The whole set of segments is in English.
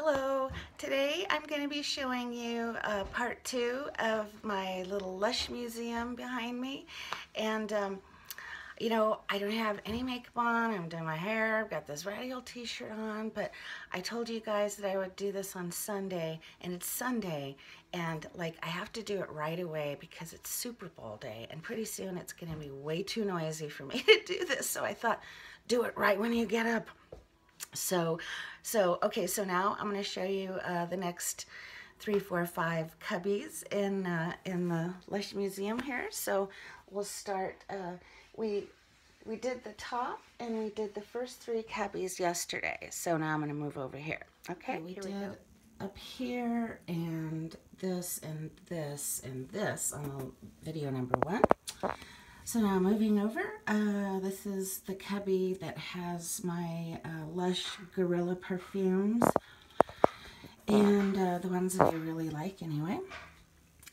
Hello, today I'm going to be showing you uh, part two of my little Lush museum behind me. And um, you know I don't have any makeup on, I'm doing my hair, I've got this radial t-shirt on. But I told you guys that I would do this on Sunday. And it's Sunday. And like I have to do it right away because it's Super Bowl day. And pretty soon it's going to be way too noisy for me to do this. So I thought do it right when you get up. So, so okay, so now I'm going to show you uh, the next three, four, five cubbies in uh, in the Lush Museum here. So we'll start. Uh, we we did the top and we did the first three cubbies yesterday. So now I'm going to move over here. Okay, okay we here did we up here and this and this and this on the video number one. So now moving over, uh, this is the cubby that has my uh, Lush Gorilla perfumes and uh, the ones that I really like anyway.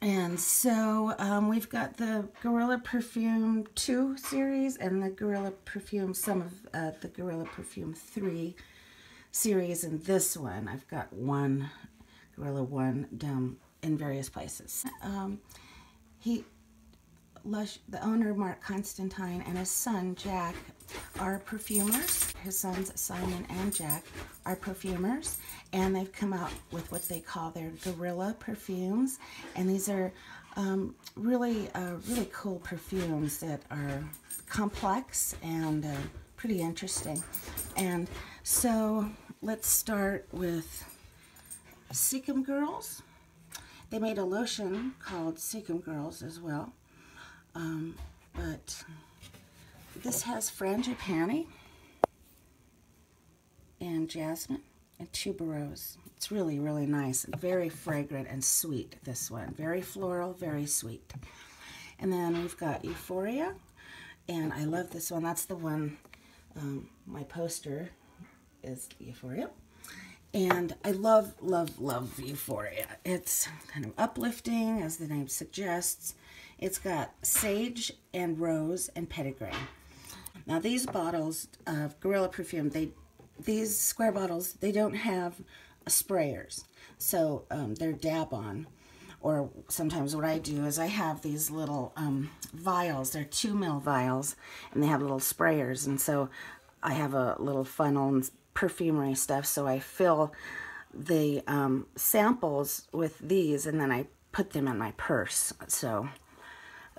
And so um, we've got the Gorilla Perfume 2 series and the Gorilla Perfume, some of uh, the Gorilla Perfume 3 series in this one. I've got one Gorilla 1 down in various places. Um, he Lush, the owner, Mark Constantine, and his son, Jack, are perfumers. His sons, Simon and Jack, are perfumers, and they've come out with what they call their Gorilla perfumes. And these are um, really, uh, really cool perfumes that are complex and uh, pretty interesting. And so let's start with Sikkim Girls. They made a lotion called Sikkim Girls as well. Um, but this has frangipani and jasmine and tuberose. It's really, really nice. Very fragrant and sweet, this one. Very floral, very sweet. And then we've got Euphoria, and I love this one. That's the one, um, my poster is Euphoria. And I love, love, love Euphoria. It's kind of uplifting, as the name suggests. It's got sage and rose and petitgrain. Now these bottles of Gorilla Perfume, they these square bottles, they don't have sprayers. So um, they're dab on. Or sometimes what I do is I have these little um, vials. They're two mil vials and they have little sprayers. And so I have a little funnel and perfumery stuff. So I fill the um, samples with these and then I put them in my purse. So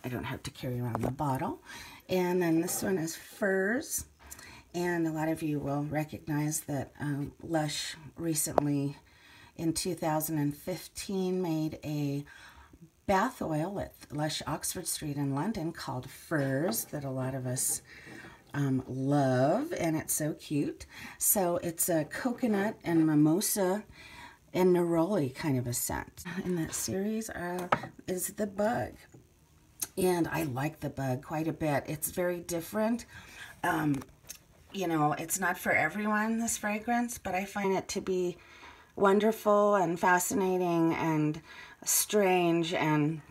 I don't have to carry around the bottle. And then this one is Furze. And a lot of you will recognize that um, Lush recently, in 2015, made a bath oil at Lush Oxford Street in London called Furze that a lot of us um, love. And it's so cute. So it's a coconut and mimosa and neroli kind of a scent. In that series uh, is the bug and I like the bug quite a bit. It's very different. Um, you know, it's not for everyone, this fragrance, but I find it to be wonderful and fascinating and strange and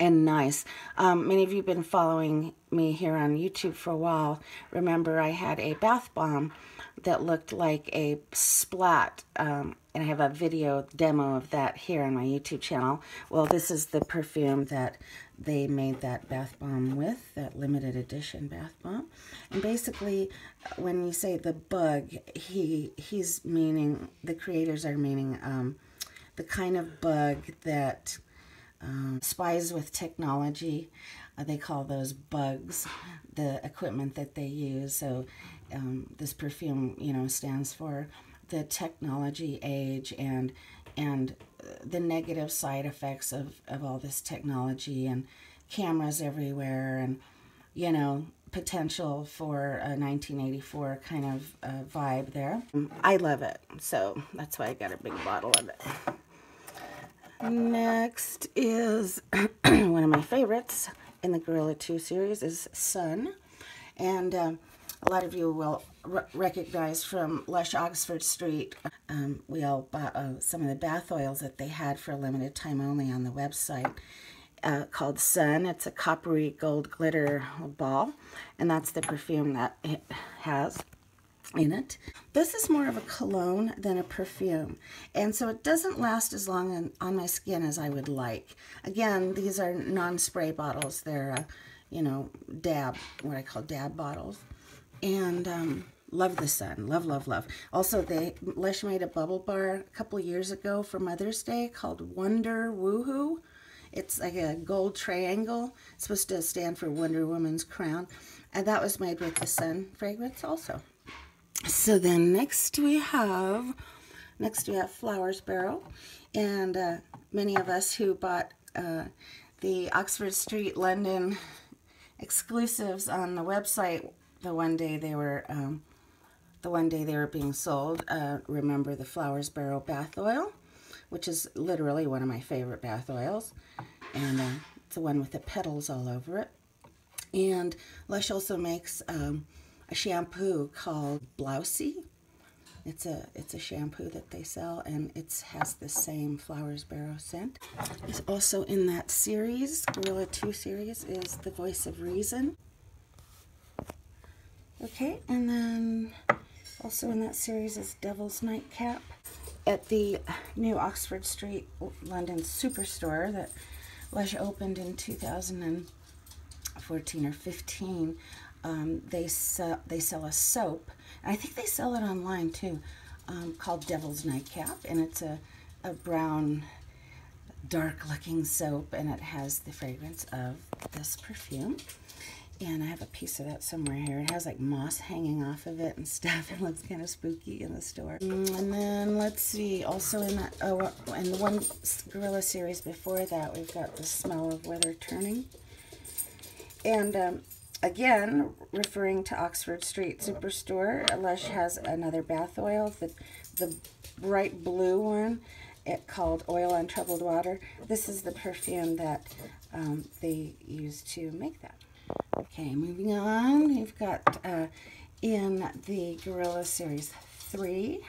and nice. Um, many of you have been following me here on YouTube for a while. Remember, I had a bath bomb that looked like a splat, um, and I have a video demo of that here on my YouTube channel. Well, this is the perfume that they made that bath bomb with, that limited edition bath bomb. And basically, when you say the bug, he he's meaning, the creators are meaning um, the kind of bug that um, spies with technology. Uh, they call those bugs, the equipment that they use. So um, this perfume, you know, stands for the technology age and and the negative side effects of, of all this technology and cameras everywhere and, you know, potential for a 1984 kind of uh, vibe there. I love it, so that's why I got a big bottle of it. Next is one of my favorites in the Gorilla 2 series is Sun. And um, a lot of you will recognize from Lush Oxford Street. Um, we all bought uh, some of the bath oils that they had for a limited time only on the website. Uh, called Sun. It's a coppery gold glitter ball, and that's the perfume that it has. in it. This is more of a cologne than a perfume, and so it doesn't last as long on, on my skin as I would like. Again, these are non-spray bottles. They're, uh, you know, dab, what I call dab bottles. And um, love the sun. Love, love, love. Also, they Lush made a bubble bar a couple years ago for Mother's Day called Wonder Woohoo. It's like a gold triangle. It's supposed to stand for Wonder Woman's crown. And that was made with the sun fragrance also. So then next we have, next we have Flowers Sparrow. And uh, many of us who bought uh, the Oxford Street London exclusives on the website the one day they were um, the one day they were being sold uh, remember the Flowers Sparrow bath oil which is literally one of my favorite bath oils and uh, it's the one with the petals all over it and Lush also makes um, a shampoo called Blousey. It's a it's a shampoo that they sell, and it has the same Flowers Sparrow scent. It's also in that series, Gorilla 2 series, is The Voice of Reason. Okay, and then also in that series is Devil's Nightcap. At the new Oxford Street London Superstore that Lush opened in 2014 or 15, um, they sell they sell a soap. I think they sell it online too, um, called Devil's Nightcap, and it's a a brown, dark-looking soap, and it has the fragrance of this perfume. And I have a piece of that somewhere here. It has like moss hanging off of it and stuff. It looks kind of spooky in the store. And then let's see, also in that, oh, and the one Gorilla series before that, we've got the smell of weather turning. And um, again, referring to Oxford Street Superstore, Lush has another bath oil, the, the bright blue one, it called Oil on Troubled Water. This is the perfume that um, they use to make that. Okay, moving on, we've got uh, in the Gorilla Series 3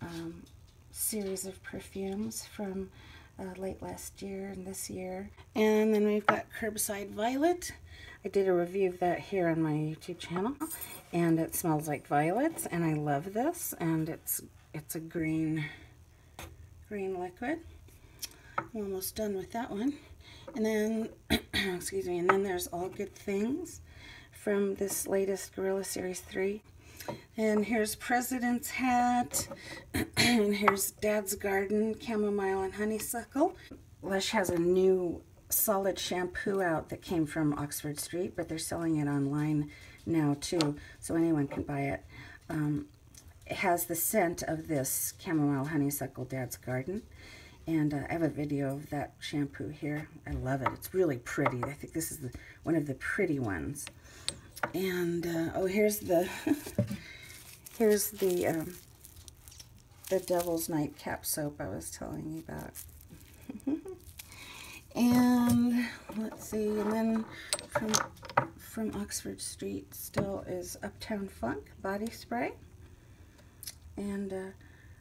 um, series of perfumes from uh, late last year and this year. And then we've got Curbside Violet. I did a review of that here on my YouTube channel, and it smells like violets, and I love this, and it's it's a green green liquid. I'm almost done with that one. And then, excuse me, and then there's All Good Things from this latest Gorilla Series 3. And here's President's Hat, and here's Dad's Garden, Chamomile and Honeysuckle. Lush has a new solid shampoo out that came from Oxford Street, but they're selling it online now too, so anyone can buy it. Um, it has the scent of this chamomile honeysuckle dad's garden. And uh, I have a video of that shampoo here. I love it. It's really pretty. I think this is the, one of the pretty ones. And, uh, oh, here's the, here's the, um, the Devil's Nightcap soap I was telling you about. And let's see, and then from, from Oxford Street still is Uptown Funk body spray. And uh,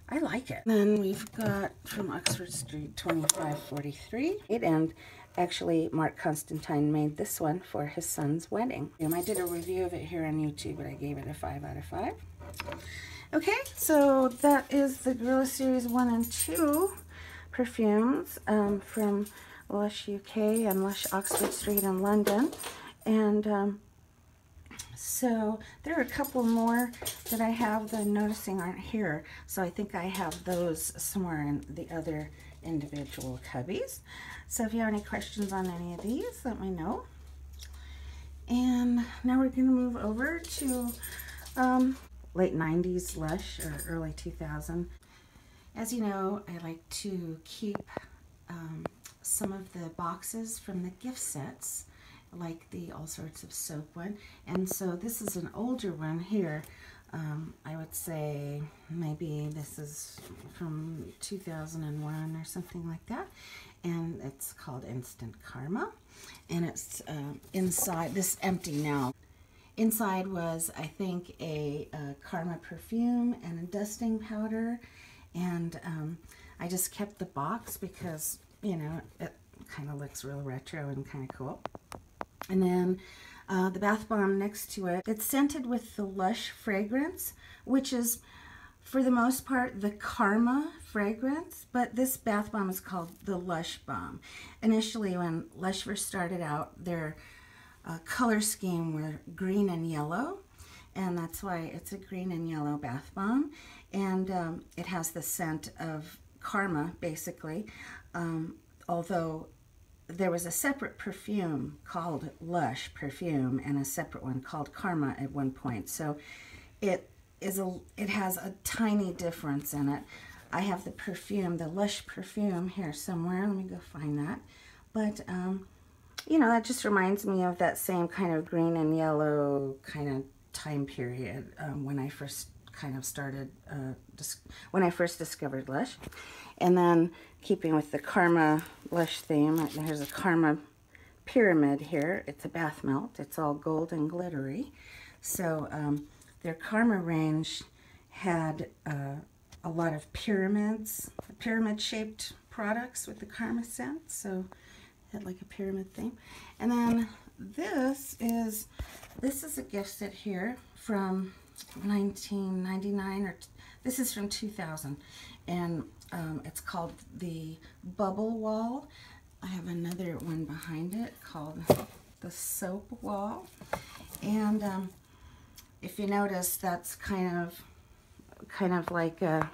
I like it. Then we've got from Oxford Street 2543. And actually, Mark Constantine made this one for his son's wedding. And I did a review of it here on YouTube, but I gave it a 5 out of 5. Okay, so that is the Gorilla Series 1 and 2 perfumes um, from Lush UK and Lush Oxford Street in London. And um, so there are a couple more that I have that I'm noticing aren't here. So I think I have those somewhere in the other individual cubbies. So if you have any questions on any of these, let me know. And now we're going to move over to um, late 90s Lush or early 2000. As you know, I like to keep um, some of the boxes from the gift sets, like the All Sorts of Soap one. And so this is an older one here. Um, I would say maybe this is from 2001 or something like that. And it's called Instant Karma. And it's uh, inside, this empty now. Inside was, I think, a, a Karma perfume and a dusting powder. And um, I just kept the box because you know, it kind of looks real retro and kind of cool. And then uh, the bath bomb next to it. It's scented with the Lush fragrance, which is for the most part the Karma fragrance, but this bath bomb is called the Lush Bomb. Initially, when Lush first started out, their uh, color scheme were green and yellow, and that's why it's a green and yellow bath bomb. And um, it has the scent of Karma, basically, um, although there was a separate perfume called Lush perfume and a separate one called Karma at one point. So it is a it has a tiny difference in it. I have the perfume, the Lush perfume here somewhere. Let me go find that. But um, you know, that just reminds me of that same kind of green and yellow kind of time period um, when I first kind of started, uh, when I first discovered Lush. And then keeping with the Karma Lush theme, there's a Karma pyramid here. It's a bath melt. It's all gold and glittery. So um, their Karma range had uh, a lot of pyramids, pyramid-shaped products with the Karma scent. So had like a pyramid theme. And then this is, this is a gift set here from 1999, or this is from 2000. And um, it's called the Bubble Wall. I have another one behind it called the Soap Wall. And um, if you notice, that's kind of kind of like a,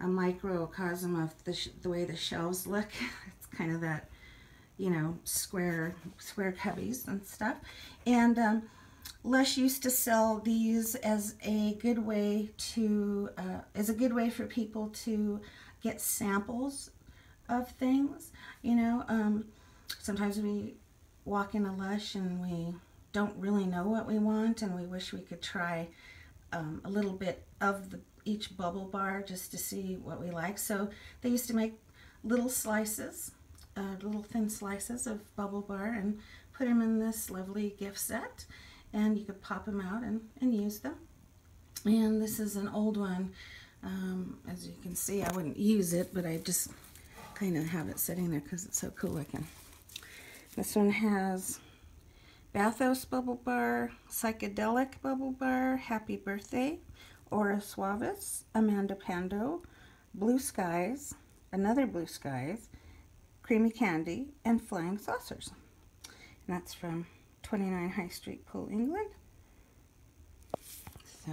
a microcosm of the, the way the shelves look. It's kind of that, you know, square square cubbies and stuff. And um, Lush used to sell these as a good way to, uh, as a good way for people to get samples of things. You know, um, sometimes we walk in a Lush and we don't really know what we want and we wish we could try um, a little bit of the, each bubble bar just to see what we like. So they used to make little slices, uh, little thin slices of bubble bar and put them in this lovely gift set and you could pop them out and, and use them. And this is an old one. Um, as you can see, I wouldn't use it, but I just kind of have it sitting there because it's so cool looking. This one has Bathos Bubble Bar, Psychedelic Bubble Bar, Happy Birthday, Aura Suavis, Amandopondo, Blue Skies, Another Blue Skies, Creamy Candy, and Flying Saucers. And that's from 29 High Street, Poole, England. So,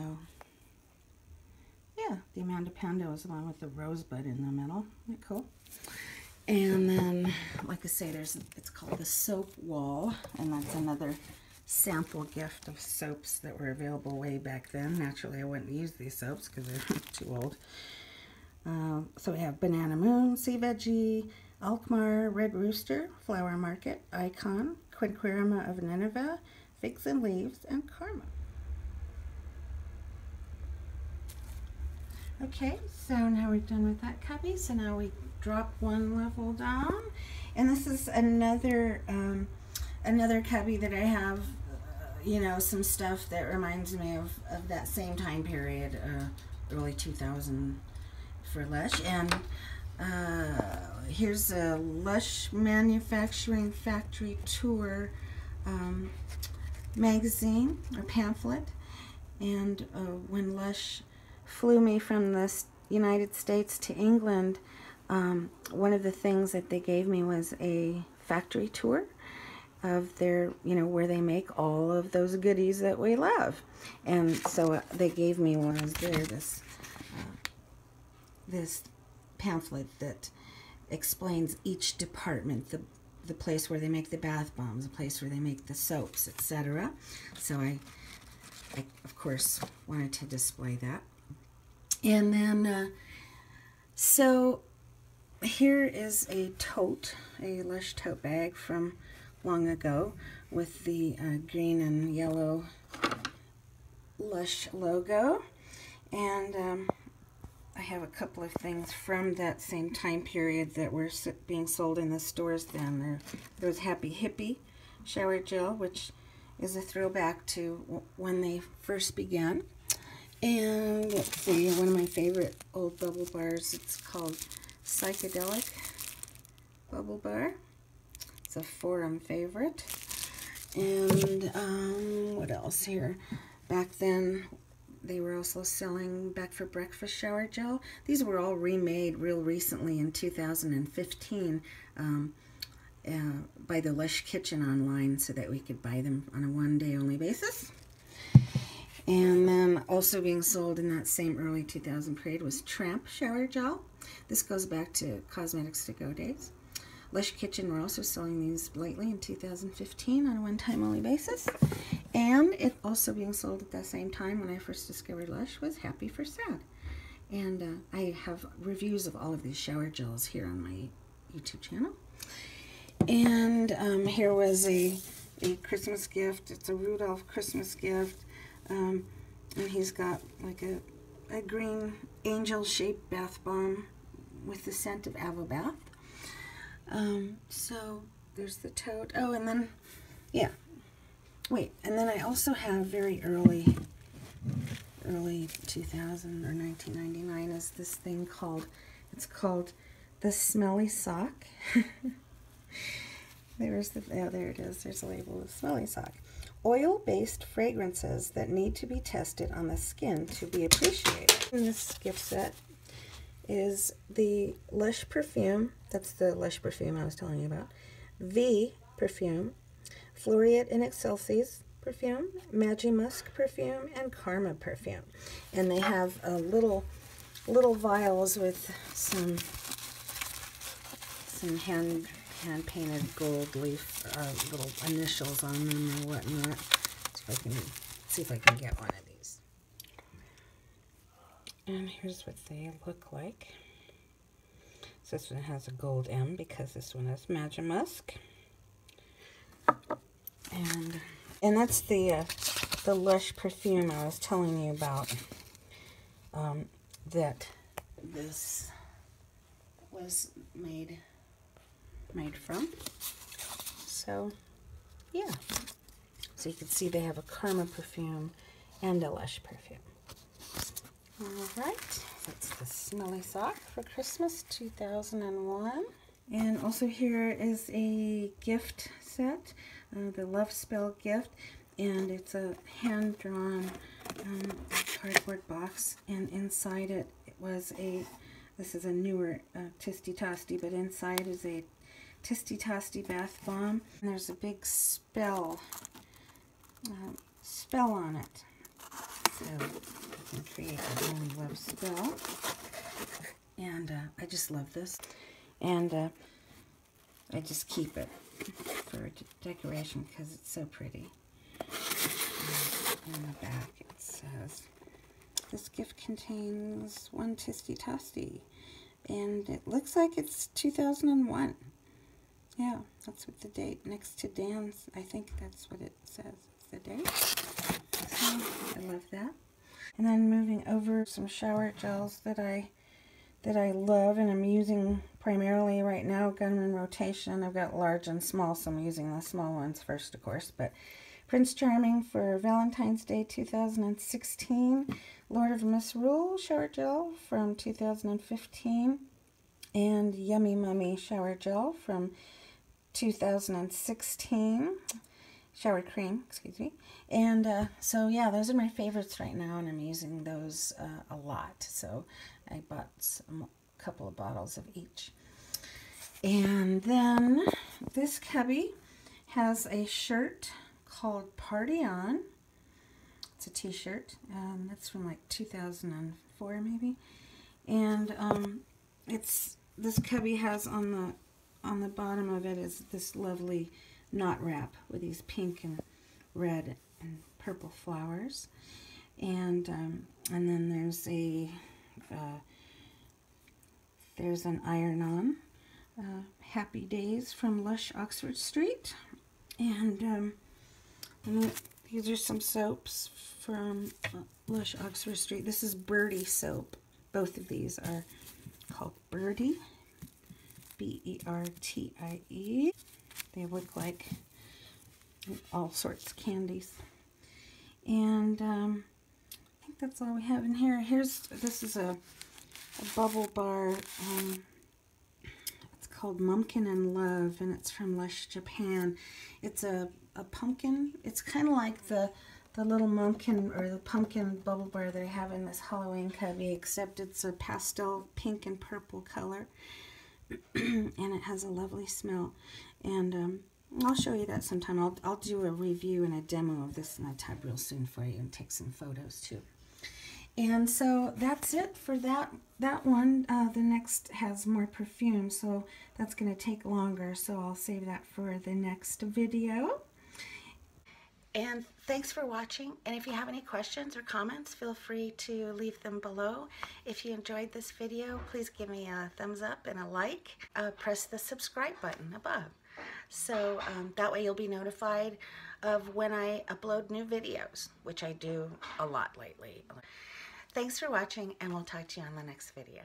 yeah, the Amandopondo is the one with the rosebud in the middle. Isn't that cool? And then, like I say, there's it's called the Soap Wall, and that's another sample gift of soaps that were available way back then. Naturally, I wouldn't use these soaps because they're too old. Uh, so we have Banana Moon, Sea Veggie, Alkmaar, Red Rooster, Flower Market, Icon, Quinquireme of Nineveh, Figs and Leaves, and Karma. Okay, so now we're done with that cubby. So now we drop one level down. And this is another um, another cubby that I have, uh, you know, some stuff that reminds me of, of that same time period, uh, early 2000 for Lush. And uh, here's a Lush Manufacturing Factory Tour um, magazine or pamphlet. And uh, when Lush flew me from the United States to England, um, one of the things that they gave me was a factory tour of their, you know, where they make all of those goodies that we love. And so uh, they gave me one of there this, uh, this pamphlet that explains each department, the, the place where they make the bath bombs, the place where they make the soaps, etc. So I, I, of course, wanted to display that. And then, uh, so here is a tote, a Lush tote bag from long ago with the uh, green and yellow Lush logo. And um, I have a couple of things from that same time period that were being sold in the stores then. There, there was Happy Hippie shower gel, which is a throwback to when they first began. And let's see, one of my favorite old bubble bars, it's called Psychedelic Bubble Bar. It's a forum favorite. And um, what else here? Back then, they were also selling back for breakfast shower gel. These were all remade real recently in 2015 um, uh, by the Lush Kitchen online so that we could buy them on a one day only basis. And then also being sold in that same early 2000 period was Tramp Shower Gel. This goes back to Cosmetics to Go days. Lush Kitchen we're also selling these lately in 2015 on a one-time only basis. And it also being sold at the same time when I first discovered Lush was Happy for Sad. And uh, I have reviews of all of these shower gels here on my YouTube channel. And um, here was a, a Christmas gift. It's a Rudolph Christmas gift. Um, and he's got like a, a green angel-shaped bath bomb with the scent of Avobath. Um, so there's the tote. Oh, and then, yeah. Wait, and then I also have very early, early 2000 or 1999 is this thing called, it's called the Smelly Sock. There's the, oh, there it is. There's a label of Smelly Sock. Oil-based fragrances that need to be tested on the skin to be appreciated. In this gift set is the Lush perfume. That's the Lush perfume I was telling you about. V perfume, Floreat in Excelsis perfume, Magi Musk perfume, and Karma perfume. And they have a little little vials with some some hand hand painted gold leaf uh, little initials on them or whatnot. See if I can see if I can get one of these. And here's what they look like. So this one has a gold M because this one is Magic Musk. And and that's the uh, the Lush perfume I was telling you about. Um, that this was made made from. So, yeah. So you can see they have a Karma perfume and a Lush perfume. Alright, that's the Smelly Sock for Christmas 2001. And also here is a gift set, uh, the Love Spell gift. And it's a hand-drawn um, cardboard box. And inside it, it was a, this is a newer uh, Tisty Tosty, but inside is a Tisty Tosty Bath Bomb. And there's a big spell, uh, spell on it. So can create own love spell. And uh, I just love this. And uh, I just keep it for decoration because it's so pretty. And in the back it says, this gift contains one Tisty Tosty. And it looks like it's 2001. Yeah, that's what the date next to Dan's. I think that's what it says. The date. So I love that. And then moving over some shower gels that I that I love and I'm using primarily right now, Gunman Rotation. I've got large and small, so I'm using the small ones first, of course. But Prince Charming for Valentine's Day 2016. Lord of Misrule Shower Gel from 2015. And Yummy Mummy Shower Gel from 2016 shower cream, excuse me. And uh, so, yeah, those are my favorites right now, and I'm using those uh, a lot. So I bought a couple of bottles of each. And then this cubby has a shirt called Party On. It's a t-shirt. Um, that's from like 2004 maybe. And um, it's this cubby has on the on the bottom of it is this lovely knot wrap with these pink and red and purple flowers. And um, and then there's a uh, there's an iron-on uh, Happy Days from Lush Oxford Street. And, um, and these are some soaps from Lush Oxford Street. This is Bertie soap. Both of these are called Bertie. B-E-R-T-I-E. -E. They look like all sorts of candies. And um, I think that's all we have in here. Here's, this is a, a bubble bar, um, it's called Mumpkin and Love, and it's from Lush Japan. It's a, a pumpkin. It's kind of like the the little mumpkin or the pumpkin bubble bar that I have in this Halloween cubby, except it's a pastel pink and purple color. and it has a lovely smell. And um, I'll show you that sometime. I'll, I'll do a review and a demo of this in my tub real soon for you and take some photos too. And so that's it for that that one. Uh, the next has more perfume, so that's going to take longer. So I'll save that for the next video. And thanks for watching. And if you have any questions or comments, feel free to leave them below. If you enjoyed this video, please give me a thumbs up and a like. Uh, press the subscribe button above. So um, that way you'll be notified of when I upload new videos, which I do a lot lately. Thanks for watching, and we'll talk to you on the next video.